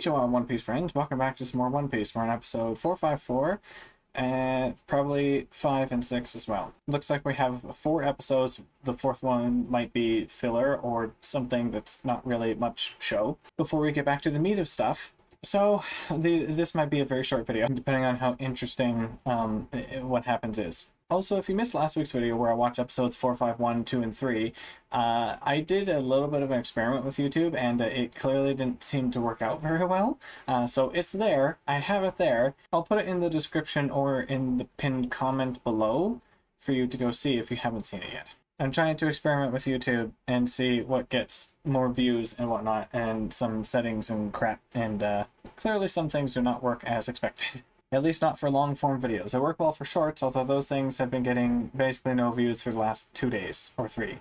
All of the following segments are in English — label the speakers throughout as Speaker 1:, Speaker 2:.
Speaker 1: Konnichiwa, One Piece friends. Welcome back to some more One Piece. We're on episode 454, and probably 5 and 6 as well. Looks like we have four episodes. The fourth one might be filler or something that's not really much show. Before we get back to the meat of stuff, so the, this might be a very short video, depending on how interesting um, what happens is. Also, if you missed last week's video where I watched episodes 4, 5, 1, 2, and 3, uh, I did a little bit of an experiment with YouTube and uh, it clearly didn't seem to work out very well. Uh, so it's there. I have it there. I'll put it in the description or in the pinned comment below for you to go see if you haven't seen it yet. I'm trying to experiment with YouTube and see what gets more views and whatnot and some settings and crap. And uh, clearly some things do not work as expected. At least not for long form videos. They work well for shorts, although those things have been getting basically no views for the last two days or three.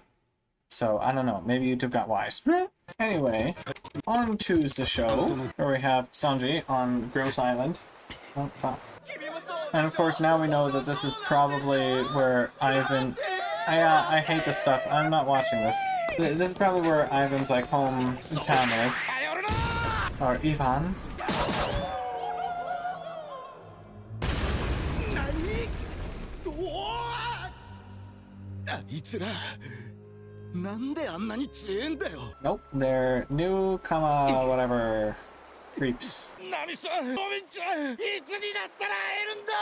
Speaker 1: So I don't know, maybe YouTube got wise. anyway, on to the show, where we have Sanji on Gross Island. Oh, fuck. And of course now we know that this is probably where Ivan... I, uh, I hate this stuff. I'm not watching this. This is probably where Ivan's like hometown is. Or Ivan. Nope, they're newcomer whatever creeps ナミさん、オミちゃん、いつになったら会えるんだ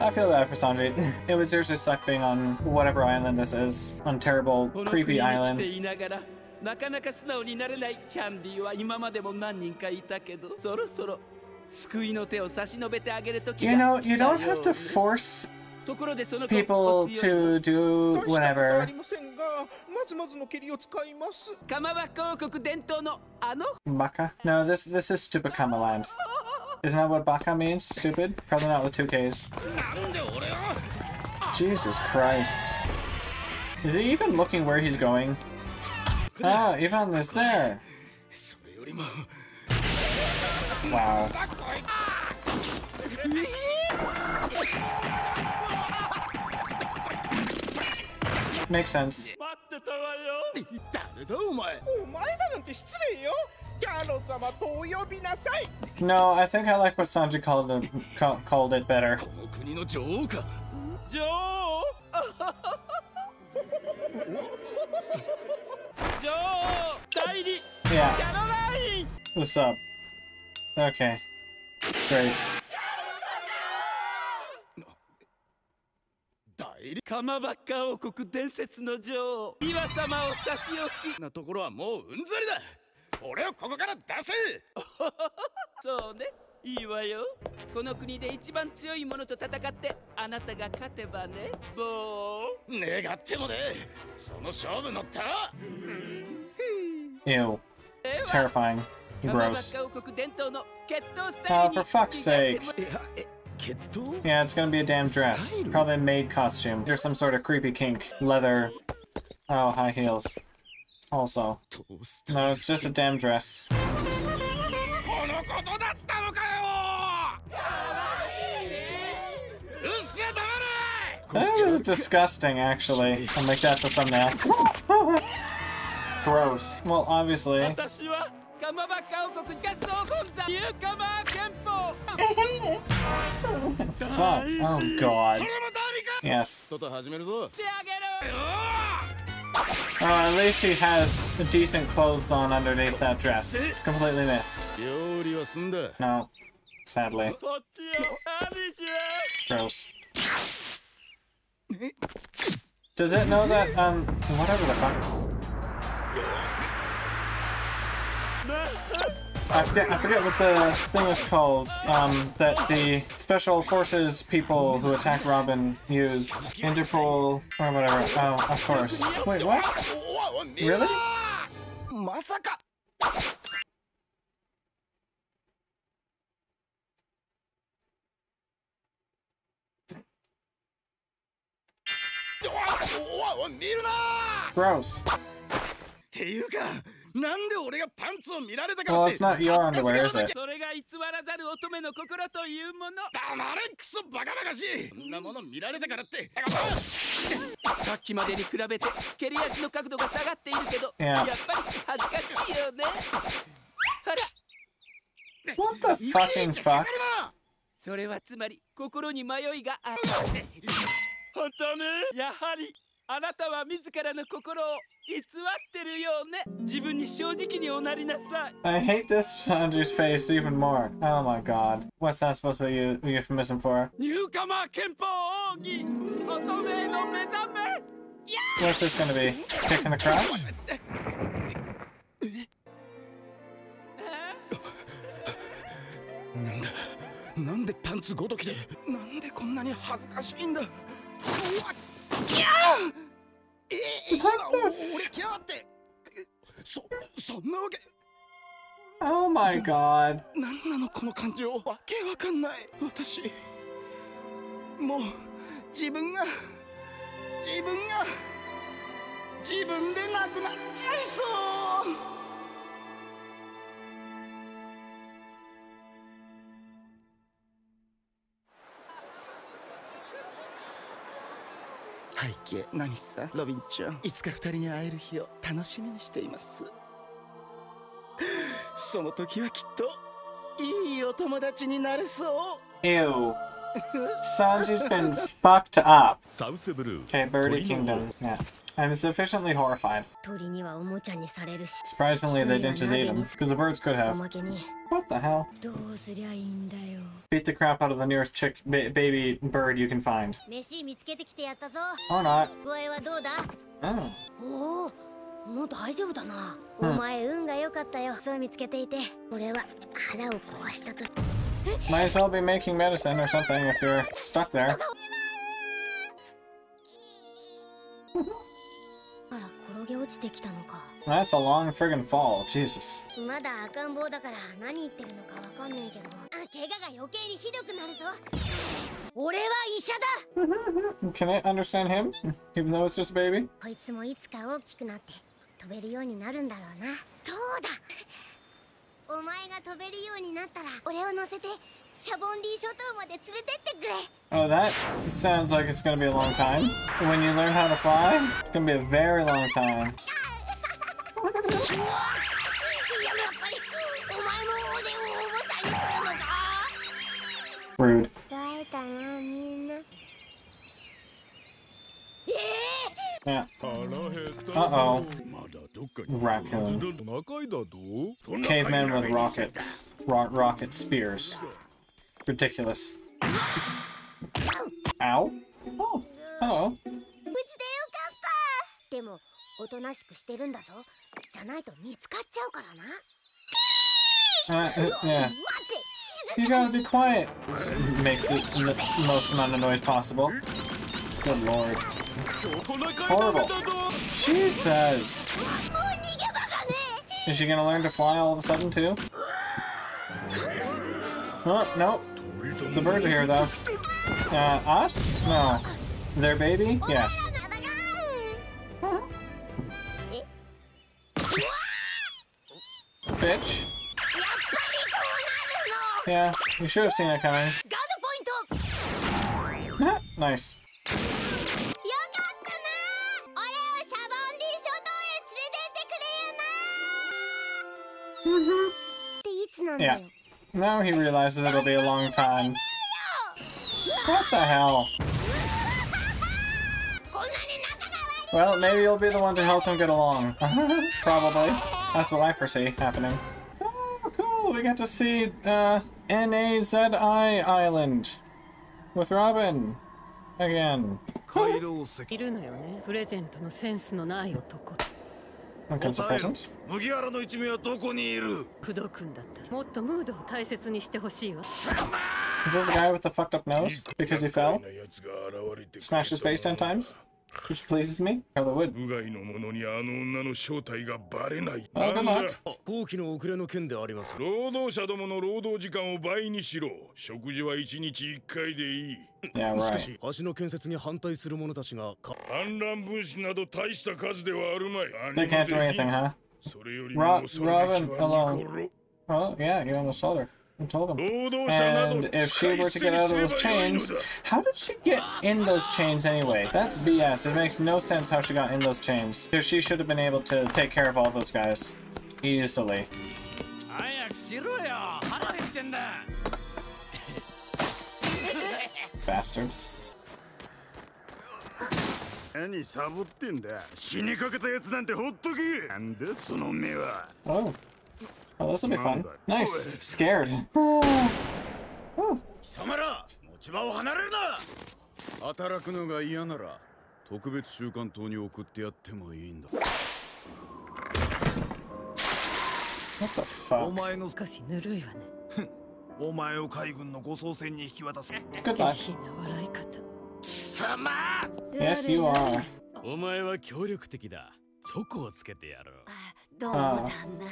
Speaker 1: I feel bad for Sanji. It would seriously suck being on whatever island this is. On terrible, creepy island. なかなか素直になれないキャンディーは今までも何人かいたけど、そろそろ救いの手を差し伸べてあげるとき You know, you don't have to force people to do whatever. Baka? No, this this is stupid Kama land. Isn't that what Baka means? Stupid? Probably not with two Ks. Jesus Christ. Is he even looking where he's going? Ah, Ivan is there. Wow. Makes sense. No, I think I like what Sanji called it, called it better. yeah. What's up? Okay. Great. カマバッカ王国伝説の女王岩様を差し置き。なところはもううんざりだ。俺をここから出せ。そうね。いいわよ。この国で一番強い者と戦ってあなたが勝てばね。ボー。願ってもね。その勝負乗った。Ew. It's terrifying. Gross. Oh, for fuck's sake. Yeah, it's gonna be a damn dress. Probably a maid costume. There's some sort of creepy kink. Leather. Oh, high heels. Also. No, it's just a damn dress. This is disgusting, actually. I'll make that the thumbnail. Gross. Well, obviously. Fuck. Oh god. Yes. Oh, at least he has decent clothes on underneath that dress. Completely missed. No. Sadly. Gross. Does it know that, um, whatever the fuck? I forget, I forget what the thing is called, um, that the Special Forces people who attack Robin used. Interpol, or whatever. Oh, of course. Wait, what? Really? Gross.
Speaker 2: なんで俺がパンツを見られたか
Speaker 1: Well,
Speaker 2: って
Speaker 3: それが偽らざる乙女の心というもの。
Speaker 2: 黙れクソバカバカしい。そんなもの見られたからって。
Speaker 3: さっきまでに比べて蹴り足の角度が下がっているけど
Speaker 1: Yeah.
Speaker 3: や。っぱり恥ずかしいよね。ほら。
Speaker 1: What the fucking
Speaker 2: かか
Speaker 1: fuck?
Speaker 2: るな
Speaker 3: それはつまり心に迷いがある。本当ね。やはりあなたは自らの心を偽ってるよね自分に正直におなりなさい
Speaker 1: I hate this Sanji's face even more. Oh my god. What's that supposed to be a euphemism for?
Speaker 3: ニューカマー憲法奥義乙女への目覚め
Speaker 1: What's this gonna be? Kick in the crotch?
Speaker 2: なんだなんでパンツごときでなんでこんなに恥ずかしいんだえー、今
Speaker 1: What the
Speaker 2: 俺キャーってそそんなわけ
Speaker 1: Oh my god.
Speaker 2: なんなのこの感情わけわかんない私もう自分が自分が自分でなくなっちゃいそう背景何さ？ロビンちゃん。いつか二人に会える日を楽しみにしています。その時はきっといいお友達になれそう。
Speaker 1: Sanji's been fucked up.
Speaker 4: サウスブルー
Speaker 1: Okay, Birdie Kingdom. Yeah. I'm sufficiently horrified.
Speaker 5: 鳥にはおもちゃにされるし
Speaker 1: Surprisingly, they didn't just eat him, because the birds could
Speaker 5: お
Speaker 1: have.
Speaker 5: まけに
Speaker 1: What the hell?
Speaker 5: どうすりゃいいんだよ
Speaker 1: Beat the crap out of the nearest chick ba- baby bird you can find.
Speaker 5: 飯見つけてきてやったぞ
Speaker 1: Or not.
Speaker 5: 具合はどうだ
Speaker 1: Oh.
Speaker 5: おおもう大丈夫だな、
Speaker 1: うん
Speaker 5: お前運が良かったよそう見つけていて俺は腹を壊したと
Speaker 1: Might as well be making medicine or something if you're stuck there.
Speaker 5: から転げ落ちてきたのか
Speaker 1: That's a long friggin' fall. Jesus.
Speaker 5: まだ赤ん坊だから何言ってるのかわかんねえけどあ怪我が余計にひどくなるぞ俺は医者だ
Speaker 1: Can I understand him? Even though it's just a baby?
Speaker 5: こいつもいつか大きくなって飛べるようになるんだろうなそうだ お前が飛べるようになったら俺を乗せてシャボンディ諸島まで連れてってくれ
Speaker 1: Oh, that sounds like it's gonna be a long time. When you learn how to fly, it's gonna be a very long time.
Speaker 5: いややっぱり
Speaker 1: Yeah.
Speaker 4: 腹減った
Speaker 1: Uh-oh.
Speaker 4: まだどっかに
Speaker 1: Raccoon.
Speaker 4: トナカイだと
Speaker 1: Cavemen with rockets. Ro- rocket spears. Ridiculous. Ow. Oh. Hello.
Speaker 5: 無事でよかったでもおとなしくしてるんだぞじゃないと見つかっちゃうからな
Speaker 1: Uh, uh, yeah.
Speaker 5: 待って静
Speaker 1: You gotta be quiet. S- Makes it the most amount of noise possible. Good lord.
Speaker 4: Horrible.
Speaker 1: Jesus! Is she gonna learn to fly all of a sudden too? Oh, nope. The birds are here though. Uh, us? No. Their baby? Yes. Bitch. Yeah, you should have seen that coming. Ah, nice. Yeah. Now he realizes it'll be a long time. What the hell? Well, maybe you'll be the one to help him get along. Probably. That's what I foresee happening. Oh, cool! We got to see uh, N-A-Z-I Island with Robin again.
Speaker 4: 回廊石
Speaker 6: いるのよねプレゼントのセンスのない男
Speaker 1: Okay, it's a
Speaker 4: 答えろ
Speaker 1: present.
Speaker 4: 麦わらの一味はどこにいる
Speaker 6: 工藤君だったらもっとムードを大切にしてほしいわ
Speaker 1: Is this the guy with the fucked up nose? Because he fell?
Speaker 4: な奴が現れてくれた
Speaker 1: Smashed his face ten times? Which
Speaker 4: のものにあの女の正体がバレない。
Speaker 1: 飛
Speaker 7: 行機の遅れの件であります。
Speaker 4: 労働者どもの労働時間を倍にしろ。食事は一日一回でいい。
Speaker 7: しかし、橋の建設に反対する者たちが
Speaker 4: 反乱分子など大した数ではあるまい。それより、
Speaker 1: You told him.
Speaker 4: 労働者など
Speaker 1: And if
Speaker 4: 使
Speaker 1: she
Speaker 4: い
Speaker 1: were
Speaker 4: 捨
Speaker 1: to
Speaker 4: て
Speaker 1: get
Speaker 4: に
Speaker 1: out
Speaker 4: す
Speaker 1: of
Speaker 4: れ
Speaker 1: those
Speaker 4: ばよいの
Speaker 1: chains,
Speaker 4: だ
Speaker 1: how did she get in those chains anyway? That's BS. It makes no sense how she got in those chains. Because she should have been able to take care of all those guys easily.
Speaker 3: 早くしろよ腹減ってんだ
Speaker 1: Bastards.
Speaker 4: 何サボってんだ死にかけたやつなんてほっとけなんだその目は
Speaker 1: Oh. Oh, this will be fun.
Speaker 4: Mamba.
Speaker 1: Nice. Scared.
Speaker 4: 貴様ら持ち場を離れるな働くのが嫌なら特別習慣島に送ってやってもいいんだ
Speaker 1: What the fuck?
Speaker 2: 前の
Speaker 6: 少しぬるいわね
Speaker 2: お前を海軍の護送船に引き渡す
Speaker 1: Goodbye.
Speaker 6: 下品な笑い方
Speaker 2: 貴様
Speaker 1: Yes, you are.
Speaker 3: お前は協力的だチョコをつけてやろう
Speaker 8: どうも旦那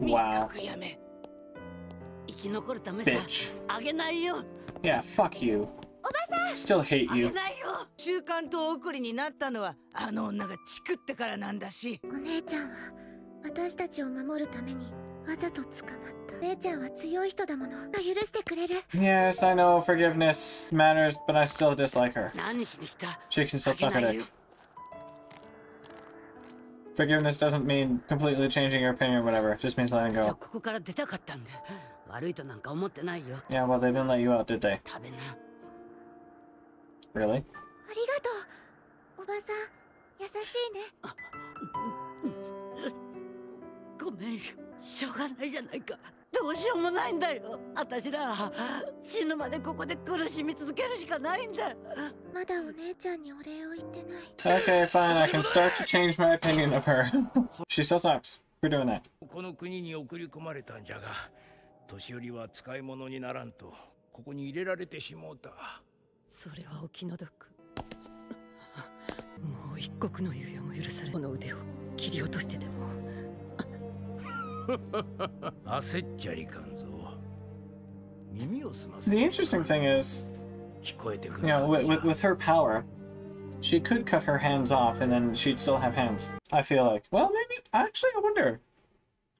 Speaker 1: Wow.
Speaker 8: くやめ生き残るためさ
Speaker 1: Bitch.
Speaker 8: あげないよ
Speaker 1: Yeah, fuck you. Still hate you.
Speaker 8: ないよ
Speaker 9: 習慣と送りになったのはあの女がチクってからなんだし
Speaker 5: お姉ちゃんは私たちを守るためにわざと捕まった姉ちゃんは強い人だもの許してくれる
Speaker 1: Yes, I know forgiveness matters, but I still dislike her. She can still suck
Speaker 8: な
Speaker 1: a
Speaker 8: いよ
Speaker 1: dick. Forgiveness doesn't mean completely changing your opinion or whatever. It just means letting go. Yeah, well, they didn't let you out, did they? Really?
Speaker 8: Thank you. どうしようもないんだよ私ら死ぬまでここで苦しみ続けるしかないんだ
Speaker 5: まだお姉ちゃんにお礼を言ってない
Speaker 1: Okay, fine. I can start to change my opinion of her. she still sucks. We're doing that.
Speaker 4: この国に送り込まれたんじゃが年寄りは使い物にならんとここに入れられてしもうた
Speaker 6: それはお気の毒もう一刻の猶予も許されこの腕を切り落としてでも
Speaker 1: the interesting thing is, you know, with, with, with her power, she could cut her hands off and then she'd still have hands. I feel like. Well, maybe. Actually, I wonder.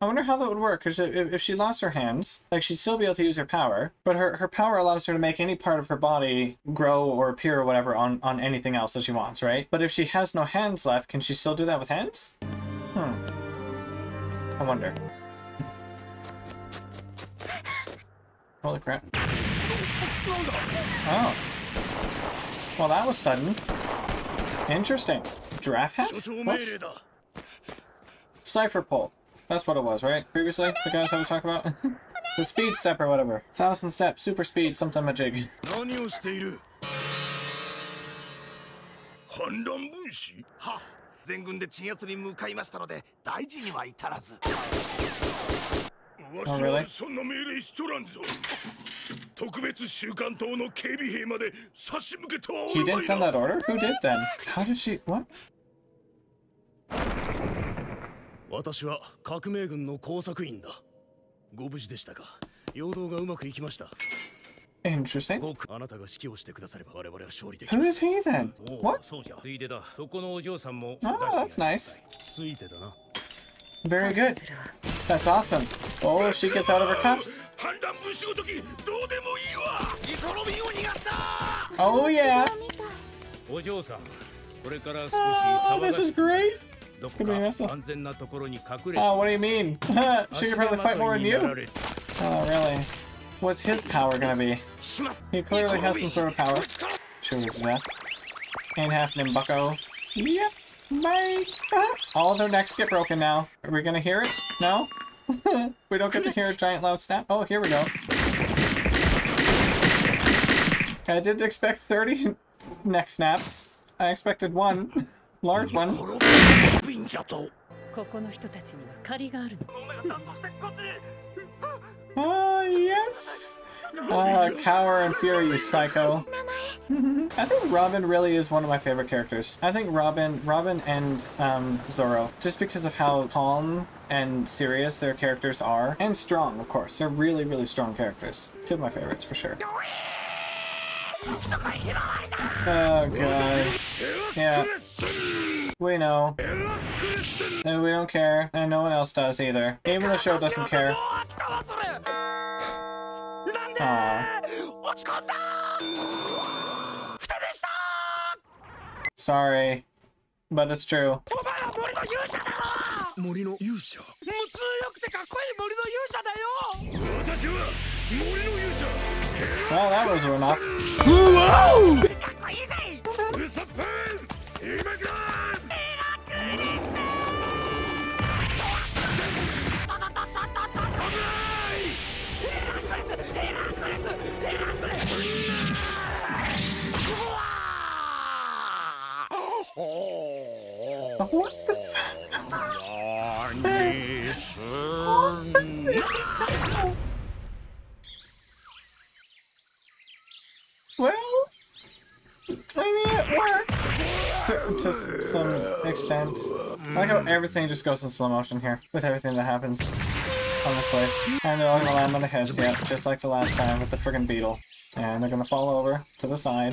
Speaker 1: I wonder how that would work, because if she lost her hands, like, she'd still be able to use her power, but her, her power allows her to make any part of her body grow or appear or whatever on, on anything else that she wants, right? But if she has no hands left, can she still do that with hands? Hmm. I wonder. Holy crap. Oh. Well, that was sudden. Interesting. Draft hat? What? Cipher Pol. That's what it was, right? Previously? The guys I was talking about? the speed step or whatever. Thousand step, super speed, something
Speaker 4: magic.
Speaker 2: Ha! 全軍で鎮圧に向かいましたので大事には至らず。
Speaker 1: Oh, really?
Speaker 4: はそんな命令しとらんぞ特別習慣島の警備兵まで差し向けてはお
Speaker 1: He
Speaker 4: るま
Speaker 1: didn't
Speaker 4: い
Speaker 1: send
Speaker 4: な
Speaker 1: that order? Who did then? How did she. What?
Speaker 7: 私は革命軍の工作員だご無事でしたか陽動がうまくいきました
Speaker 1: Interesting.
Speaker 7: ごくあなたが指揮をしてくだされば我々は勝利でき
Speaker 1: Who
Speaker 7: ま
Speaker 1: is
Speaker 7: す
Speaker 1: he then?
Speaker 3: おう
Speaker 1: What?
Speaker 3: そうじゃついでだそこのお嬢さんも
Speaker 1: Oh, that's nice.
Speaker 7: ついてだな
Speaker 1: Very good. That's awesome. Oh, she gets out of her cuffs. Oh, yeah. Oh, this is great.
Speaker 3: It's
Speaker 1: gonna be awesome. Oh, what do you mean? she could probably fight more than you. Oh, really? What's his power gonna be? He clearly has some sort of power. Shoot his death. And half Nimbucko. Yep. Mike. Ah. All their necks get broken now. Are we gonna hear it? No? we don't get to hear a giant loud snap? Oh, here we go. I did expect 30 neck snaps. I expected one. Large one.
Speaker 6: Ah,
Speaker 1: uh, yes! Ah, uh, cower and fear, you psycho. I think Robin really is one of my favorite characters. I think Robin, Robin and um, Zoro, just because of how calm and serious their characters are, and strong, of course. They're really, really strong characters. Two of my favorites, for sure. Oh, God. Yeah. We know. And we don't care, and no one else does either. Even the show doesn't care.
Speaker 7: Aww.
Speaker 1: Sorry, but it's true.
Speaker 7: 森の勇者無痛よくてかっこいい森の勇者だよ
Speaker 4: 私は森の勇者
Speaker 1: Well, that was
Speaker 4: run off. Whoa!
Speaker 1: What the Well, I mean, it worked to, to some extent. I like how everything just goes in slow motion here with everything that happens on this place. And they're all gonna land on their heads, yeah, just like the last time with the friggin' beetle. And they're gonna fall over to the side.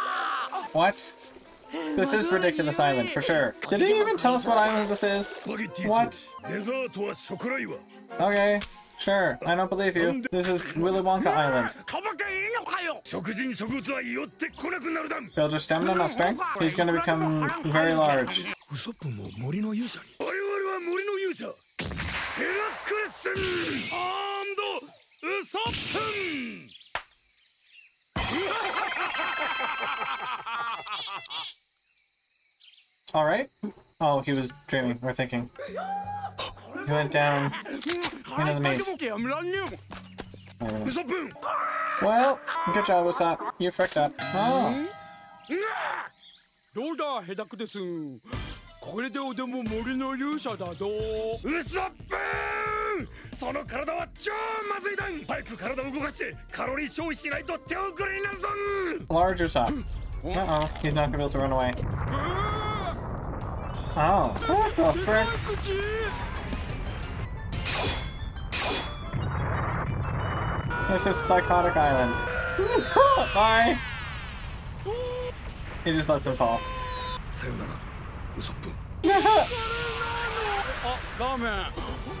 Speaker 1: What? This is Ridiculous Island, for sure. Did he even tell us what island this is? What? Okay, sure. I don't believe you. This is Willy Wonka Island. Build your stamina, not strength. He's gonna become very large.
Speaker 4: ウソップも森の勇者に我々は森の勇者ヘラクレッセンアンドウソップン
Speaker 1: Alright. Oh, he was dreaming, or thinking. He went down into the maze.
Speaker 7: やめらんねえもん
Speaker 1: I don't know.
Speaker 4: ウソップン
Speaker 1: Well, good job, Usopp. You fricked up. Oh.
Speaker 7: どうだヘダクですこれでおでも森の勇者だど
Speaker 4: ウソップン その体は超まずいだ早く体を動かしてカロリー消費しないと手遅れになるぞ
Speaker 1: Large Usopp. Uh-oh, he's not gonna be able to run away. Oh, what the frick?
Speaker 7: 口
Speaker 1: This is Psychotic Island. Bye! He just lets him fall.
Speaker 4: さよならウソップ
Speaker 7: ラーメン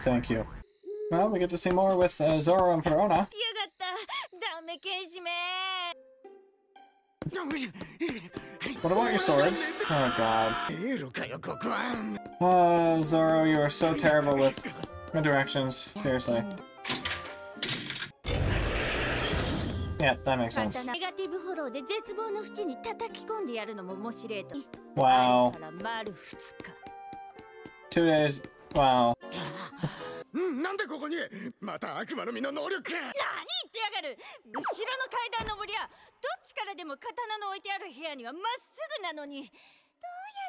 Speaker 1: Thank you. Well, we get to see more with uh, Zoro and Perona. What about your swords? Oh god. Oh, Zoro, you are so terrible with directions. Seriously. Yeah, that makes sense. Wow.
Speaker 8: から丸2日
Speaker 1: Two days. Wow.
Speaker 10: うんなんでここにまた悪魔の実の能力か
Speaker 8: 何言ってやがる後ろの階段登りゃどっちからでも刀の置いてある部屋にはまっすぐなのにどうや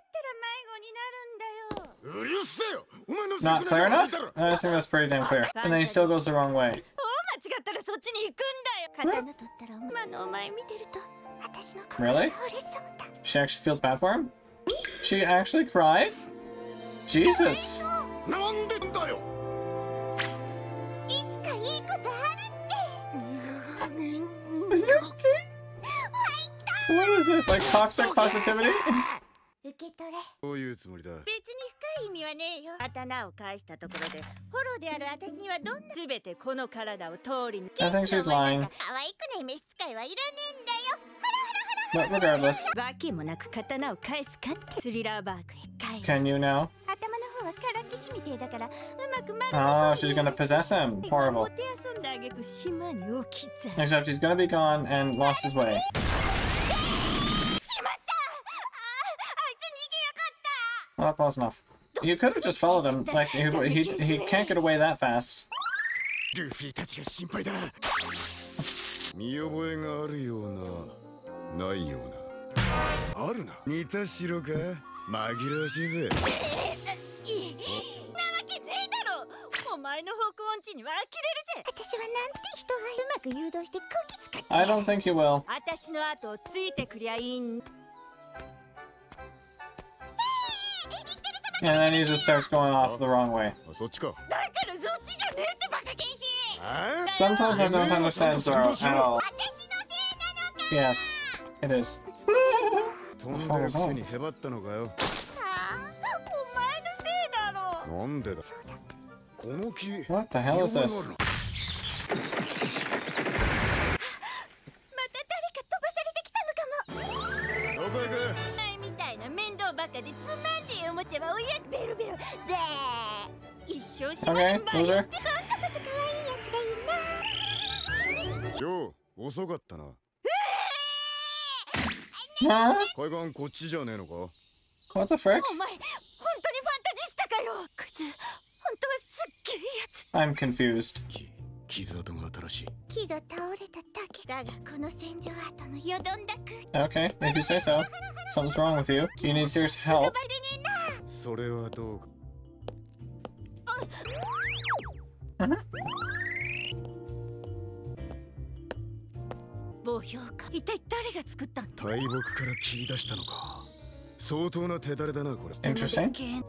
Speaker 8: ったら迷子になるんだよ
Speaker 10: うるせえよお前の
Speaker 1: Not
Speaker 10: 説明
Speaker 1: clear
Speaker 10: が
Speaker 1: enough?
Speaker 10: だろ
Speaker 1: I think that's pretty damn clear. And then he still goes the wrong way.
Speaker 8: 大間違ったらそっちに行くんだよ刀取ったら今のお前見てると私の心
Speaker 1: Really?
Speaker 8: が折れそうだ
Speaker 1: She actually feels bad for him? She actually cried? Jesus.
Speaker 10: なんでだよ
Speaker 2: いつかいいことあるって
Speaker 1: Is he okay? What is this? Like toxic positivity?
Speaker 2: 受け取れ
Speaker 10: どういうつもりだ
Speaker 8: 別に深い意味はねえよ刀を返したところでフォローである私にはどんな全てこの体を通り抜け
Speaker 1: I think she's lying.
Speaker 2: 可愛くない召使いはいらねえんだよほらほらほら
Speaker 1: But regardless,
Speaker 8: わけもなく刀を返すかってスリラーバーグへ帰る
Speaker 1: can you now? Oh, she's gonna possess him. Horrible. Except he's gonna be gone and lost his way. Well, that's close enough. You could have just followed him. Like, he, he, he can't get away that fast. I don't think you will. And then he just starts going off the wrong way. Sometimes I don't understand Zoro at all. Yes, it is.
Speaker 4: Oh,
Speaker 1: what the hell is this?
Speaker 4: どこ行く
Speaker 8: 前みたいな面倒ばっかでつまんねえおもちゃは親ベロベロで一生島
Speaker 1: Okay,
Speaker 8: に迷
Speaker 1: loser.
Speaker 8: って
Speaker 5: 可愛いやつがいいな
Speaker 4: よう遅かったな?海岸こっちじゃねえのか
Speaker 1: ？What the frick?
Speaker 8: お前本当にファンタジスタかよこいつ本当はすっげえやつ
Speaker 1: I'm confused.
Speaker 4: 木傷跡が新しい。
Speaker 5: 木が倒れただけだがこの戦場跡のよどんだ空気。
Speaker 1: Okay, if you say so. Something's wrong with you. You need serious help.
Speaker 4: それはどうか
Speaker 8: 墓標か。一体誰が作った
Speaker 4: 大木から切り出したのか。相当な手だれだなこれ。
Speaker 1: Interesting.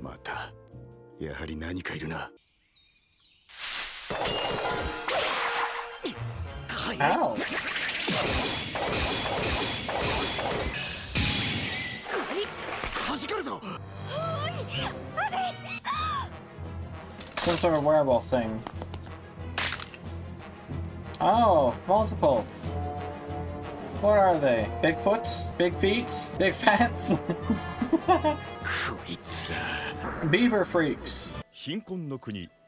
Speaker 4: またやはり何かいるな
Speaker 1: Ow. Some sort of werewolf thing. Oh, multiple. What are they? Bigfoots? Big feets? Big fats? Beaver freaks.
Speaker 7: 貧困の国腹減ったーにゃ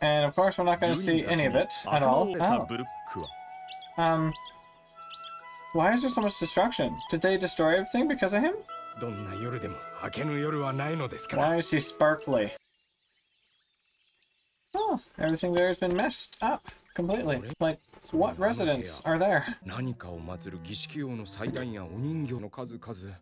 Speaker 1: And of course, we're not going to
Speaker 7: 住
Speaker 1: see
Speaker 7: 人たち
Speaker 1: any
Speaker 7: に
Speaker 1: of it
Speaker 7: 赤
Speaker 1: at
Speaker 7: の
Speaker 1: all.
Speaker 7: れた
Speaker 1: Oh.
Speaker 7: ブルックは
Speaker 1: Um. Why is there so much destruction? Did they destroy everything because of him?
Speaker 7: どんな夜でも明けぬ夜はないのですから
Speaker 1: Why is he sparkly? Oh, everything there has been messed up completely. Like, what residents are there?
Speaker 11: 何かを祀る儀式用の祭壇やお人形の数々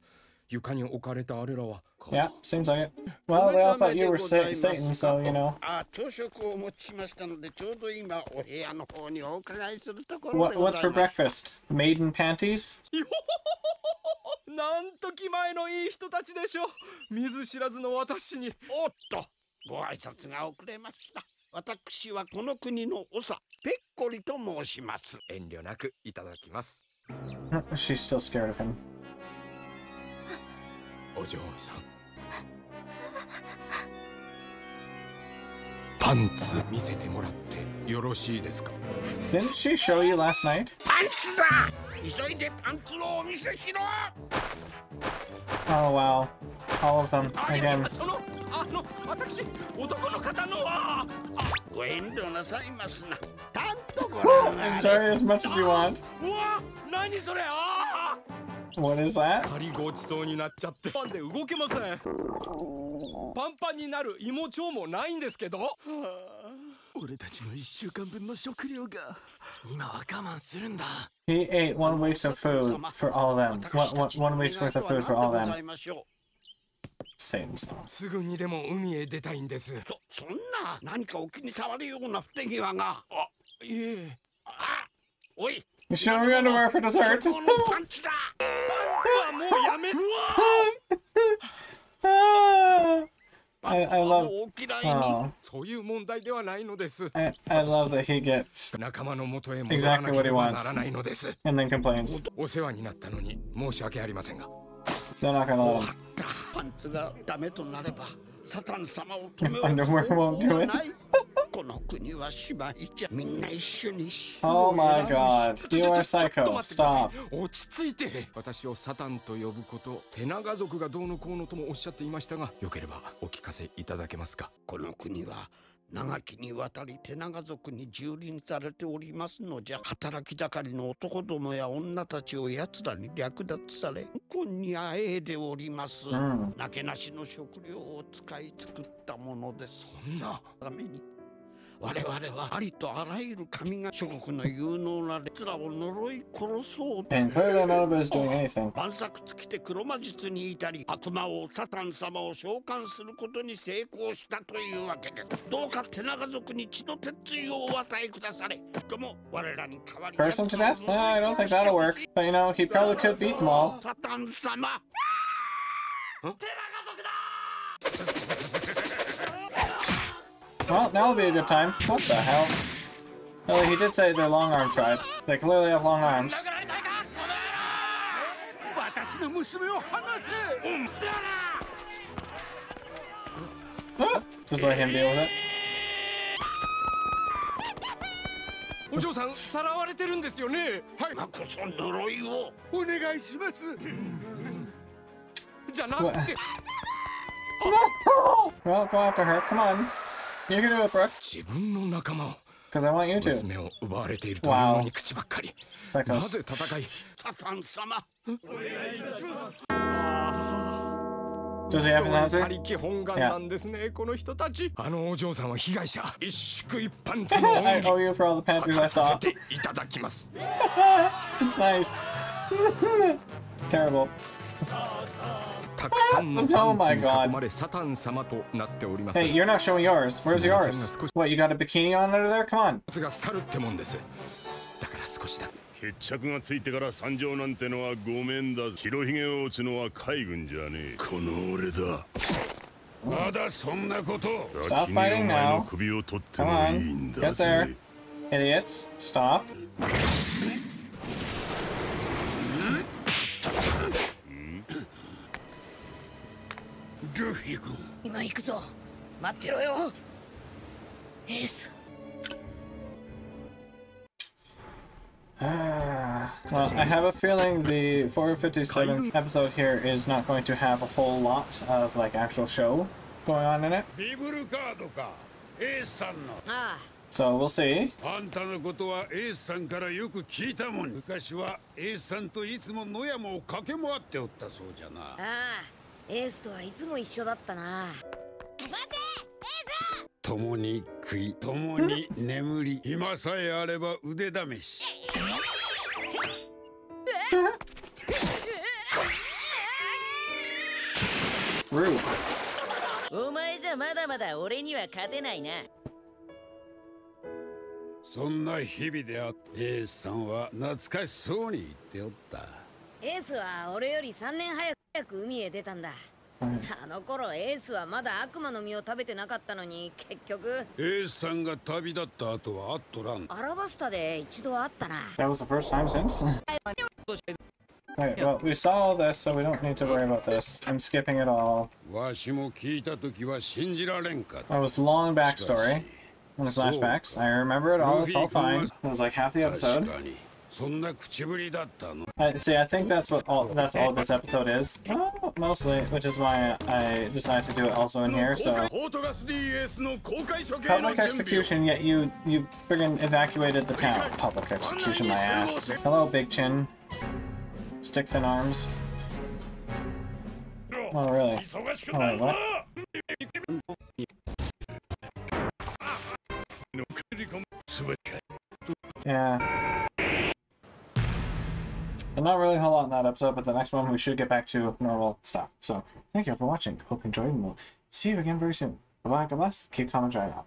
Speaker 11: 床に置かれたあれらは
Speaker 1: Yeah, seems like it. Well, they all thought you were sa- Satan, so, you know.
Speaker 12: あ朝食をお持ちしましたのでちょうど今お部屋の方にお伺いするところ
Speaker 1: What, what's
Speaker 12: ざ
Speaker 1: for breakfast? Maiden panties?
Speaker 7: なんと気前のいい人たちでしょう見ず知らずの私に
Speaker 12: おっとご挨拶が遅れました私はこの国の長ペッコリと申します
Speaker 11: 遠慮なくいただきます
Speaker 1: She's still scared of him.
Speaker 11: お嬢さんパンツ見せてもらってよろしいですか
Speaker 1: Didn't she show you last night?
Speaker 12: パンツだ急いでパンツをお見せしろ
Speaker 1: Oh, wow. All of them.
Speaker 3: あいや
Speaker 1: Again.
Speaker 3: そのあの私男の方のは
Speaker 12: ご遠慮なさいますなたんとご覧あれ
Speaker 1: Enjoy as much as you want.
Speaker 3: うわ何それあ
Speaker 1: What is that?
Speaker 7: 仮ごちそうになっちゃって。パンで動けません。パンパンになる芋腸もないんですけど。
Speaker 2: 俺たちの一週間分の食料が今は我慢するんだ。
Speaker 1: He ate one week's of food for all of them. One, week's worth of food for all them.
Speaker 11: すぐにでも海へ出たいんです。
Speaker 12: うそそんな何かお気に障るような不手際が。あ
Speaker 7: いえ。
Speaker 12: あおい
Speaker 1: You underwear for dessert? I, I love. Oh. I, I love that he gets
Speaker 11: exactly what he wants
Speaker 1: and then complains. They're not gonna him. Underwear won't do it.
Speaker 12: ここの国は島いじゃみんな一緒に
Speaker 1: Oh my god. You are psycho. Stop.
Speaker 11: い落ち着いて私をサタンと呼ぶこと手長族がどうのこうのともおっしゃっていましたがよければお聞かせいただけますか？
Speaker 12: この国は長きにわたり手長族に蹂躙されておりますのじゃ働き盛りの男どもや女たちを奴らに略奪され今にあえいでおります、
Speaker 1: うん
Speaker 12: なけなしの食料を使い作ったものです
Speaker 11: そんな
Speaker 12: ために我々はありとあらゆる神が諸国の有能な奴らを呪い殺そうと
Speaker 1: And clearly none of is doing anything.
Speaker 12: 万策尽きて黒魔術に至り悪魔王サタン様を召喚することに成功したというわけですどうか手長族に血の鉄槌をお与えくだされとも我らに代わり
Speaker 1: Curse him to death? Uh, I don't think that'll work. But you know, he probably could beat them all.
Speaker 12: サタン様
Speaker 1: Well, now will be a good time. What the hell? Well, he did say they're long arm tribe. They clearly have long arms.
Speaker 3: 私の娘を離せ
Speaker 1: Ah, Just let him deal with it.
Speaker 11: お嬢さんさらわれてるんですよねはい
Speaker 12: 今こそ呪いを
Speaker 7: お願いします
Speaker 11: じゃなくて
Speaker 1: Well, go after her. Come on.
Speaker 11: 自分の仲間娘を奪われているというか。なぜ戦い、
Speaker 12: タタ様。
Speaker 1: お願いい
Speaker 11: た
Speaker 1: し
Speaker 11: ます。ど、本願なんですね、この人たち。あのお嬢さんは被害者。一縮一般的に。
Speaker 1: I
Speaker 11: ていただきます。たくさんの
Speaker 1: Oh
Speaker 11: パ
Speaker 1: my
Speaker 11: ンツに
Speaker 1: God.
Speaker 11: 囲まれサタン様となっております
Speaker 1: Hey, you're not showing yours. Where's yours?
Speaker 11: すみませんが少し-
Speaker 1: What, you got a bikini on under there? Come on.
Speaker 11: つが廃るってもんですだから少しだ
Speaker 7: 決着がついてから参上なんてのはごめんだ白ひげを打つのは海軍じゃねえこの俺だまだそんなこと
Speaker 1: Stop
Speaker 7: 君の
Speaker 1: fighting
Speaker 7: 前
Speaker 1: now.
Speaker 7: の首を取って
Speaker 1: Come
Speaker 7: もいい
Speaker 1: on.
Speaker 7: ん
Speaker 1: Get
Speaker 7: だ
Speaker 1: there.
Speaker 7: ぜ
Speaker 1: Idiots. Stop.
Speaker 12: ルフィ君
Speaker 8: 今行くぞ待ってろよエース
Speaker 1: well, I have a feeling the 457th episode here is not going to have a whole lot of like actual show going on in it.
Speaker 7: ビブルカードかエースさんの
Speaker 8: ああ
Speaker 1: So we'll see.
Speaker 7: あんたのことはエースさんからよく聞いたもん昔はエースさんといつも野山を駆け回っておったそうじゃな
Speaker 8: ああエースとはいつも一緒だったな。
Speaker 7: 共に食い共に眠り。今さえあれば腕試し.
Speaker 9: お前じゃまだまだ俺には勝てないな
Speaker 7: そんな日々であっ？てエースさんは懐かしそうに言っ？ておっ？た
Speaker 8: エースは俺より3年早く早く海へ出たんだあの頃エースはまだ悪魔の実を食べてなかったのに結局
Speaker 7: エースさんが旅立った後は会っとらん
Speaker 8: アラバスタで一度会ったな
Speaker 1: That was the first time since. Right, well, we saw all this, so we don't need to worry about this. I'm skipping it all.
Speaker 7: わしも聞いた時は信じられんかった
Speaker 1: That was long backstory. And the flashbacks. I remember it all, it's all fine. It was like half the
Speaker 7: 確
Speaker 1: episode. I see. I think that's what all that's all this episode is, mostly, which is why I decided to do it also in here. So, public execution. Yet you you friggin' evacuated the town. Public execution, my ass. Hello, big chin. Stick thin arms. Oh really? Oh what? Yeah. So not really a whole lot in that episode, but the next one we should get back to normal stuff. So thank you all for watching. Hope you enjoyed, and we'll see you again very soon. Bye bye. God bless. Keep commenting right out.